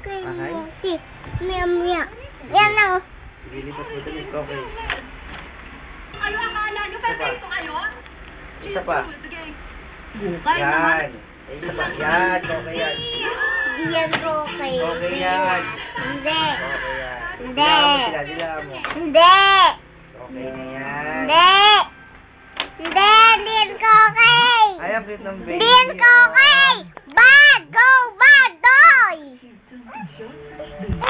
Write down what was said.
kay Ahay? Moki. Mia, mia. Yan na. oh. Sige, lipat mo dali. Okay. Kayo akala nyo, Isa pa. perfecto kayo? Isa pa. Bukay naman. Isa pa. Yan. Okay yan. Di yan okay. Okay yan. Hindi. Okay yan. Hindi. Sila. Dilaan mo. Hindi. Okay na yan. Hindi. Hindi. Hindi yan okay. Ay, ang cute ng baby. Hindi yan okay. Jones,